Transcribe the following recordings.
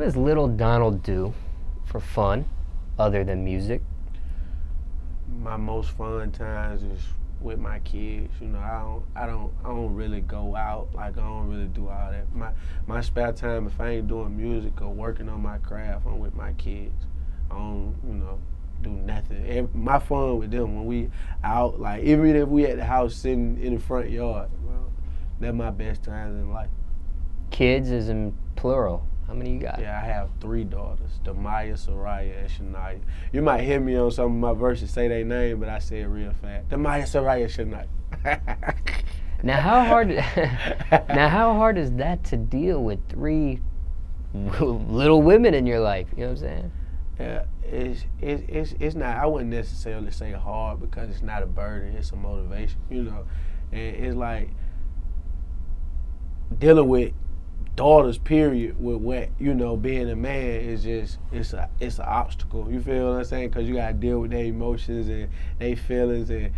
does Lil Donald do for fun, other than music? My most fun times is with my kids. You know, I don't, I don't, I don't really go out. Like I don't really do all that. My my spare time, if I ain't doing music or working on my craft, I'm with my kids. I don't, you know, do nothing. Every, my fun with them when we out, like even if we at the house sitting in the front yard, well, they're my best times in life. Kids is in plural. How many you got? Yeah, I have three daughters, Demaya, Soraya, and Shania. You might hear me on some of my verses say their name, but I say it real fast. Demaya, Soraya, Shania. now how hard now how hard is that to deal with three little women in your life? You know what I'm saying? Yeah, it's, it's, it's, it's not, I wouldn't necessarily say hard because it's not a burden, it's a motivation, you know. And it's like dealing with daughters period with what you know being a man is just it's a it's an obstacle. You feel what i'm saying? Because you got to deal with their emotions and their feelings and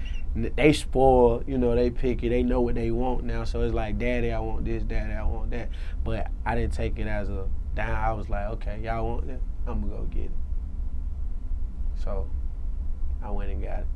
they spoil you know they picky. They know what they want now. So it's like daddy i want this. Daddy i want that. But i didn't take it as a down. I was like okay y'all want that i'm gonna go get it. So i went and got it